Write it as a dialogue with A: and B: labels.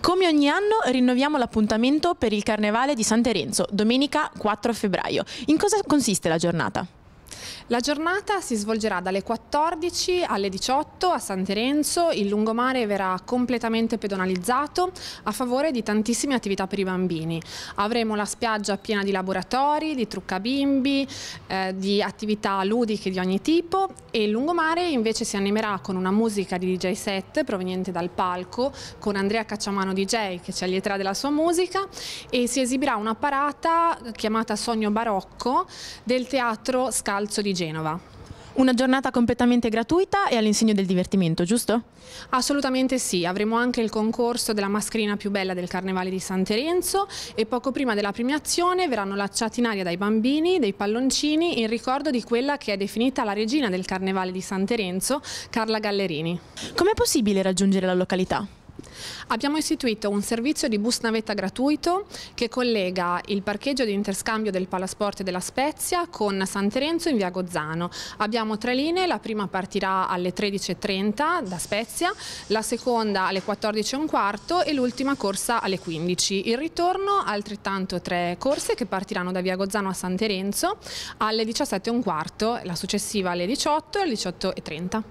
A: Come ogni anno rinnoviamo l'appuntamento per il Carnevale di San Terenzo, domenica 4 febbraio. In cosa consiste la giornata?
B: La giornata si svolgerà dalle 14 alle 18 a San Terenzo, il lungomare verrà completamente pedonalizzato a favore di tantissime attività per i bambini. Avremo la spiaggia piena di laboratori, di truccabimbi, eh, di attività ludiche di ogni tipo. E il lungomare invece si animerà con una musica di DJ set proveniente dal palco con Andrea Cacciamano DJ che ci allieterà della sua musica. E si esibirà una parata chiamata Sogno Barocco del teatro Scalzo di Genova.
A: Una giornata completamente gratuita e all'insegno del divertimento, giusto?
B: Assolutamente sì, avremo anche il concorso della mascherina più bella del Carnevale di San Terenzo e poco prima della premiazione verranno lanciati in aria dai bambini dei palloncini in ricordo di quella che è definita la regina del Carnevale di San Terenzo, Carla Gallerini.
A: Com'è possibile raggiungere la località?
B: Abbiamo istituito un servizio di bus navetta gratuito che collega il parcheggio di interscambio del Palasport della Spezia con San Terenzo in via Gozzano. Abbiamo tre linee, la prima partirà alle 13.30 da Spezia, la seconda alle 14.15 e l'ultima corsa alle 15. Il ritorno altrettanto tre corse che partiranno da via Gozzano a San Terenzo alle 17.15, la successiva alle 18 e alle 18.30.